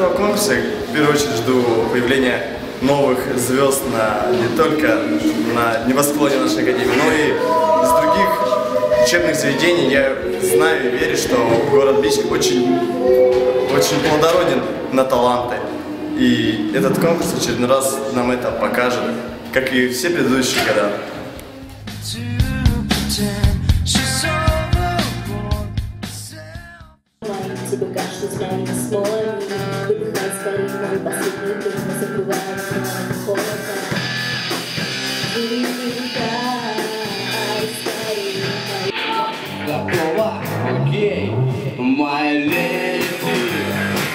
этого конкурса я в первую очередь жду появления новых звезд на, не только на небосклоне нашей академии, но и из других учебных заведений. Я знаю и верю, что город Бийск очень, очень плодороден на таланты. И этот конкурс очередной раз нам это покажет, как и все предыдущие года. Тебе кажется, станет смолой. Выдыхай скорее мой последний дым Закрывая холодно Выдыхай скорее Готова? Окей, моя леди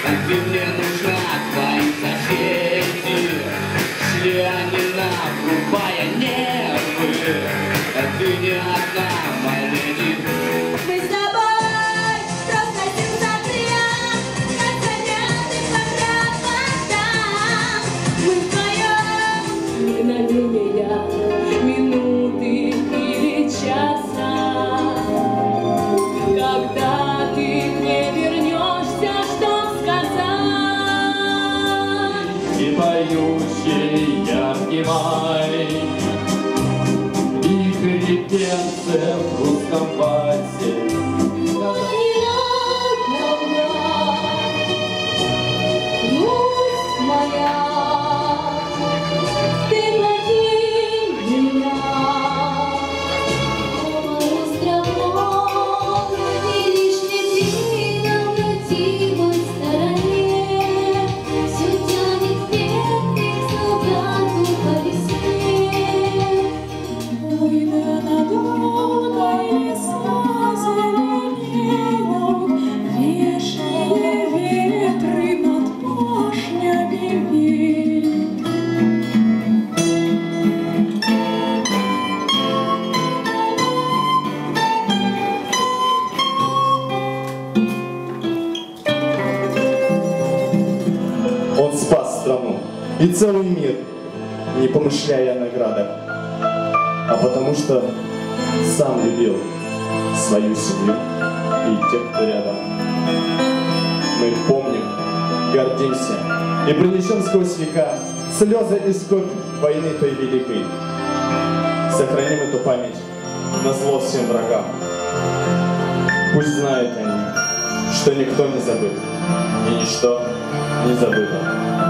Как ты мне нужна, твои соседи. Шли они поющий яркий май И крепенце в русском вальсе спас страну и целый мир, не помышляя о наградах, а потому что сам любил свою семью и тех, кто рядом. Мы помним, гордимся и принесем сквозь века слезы и скорбь войны той великой. Сохраним эту память на зло всем врагам. Пусть знают они, что никто не забыт и ничто не забыто.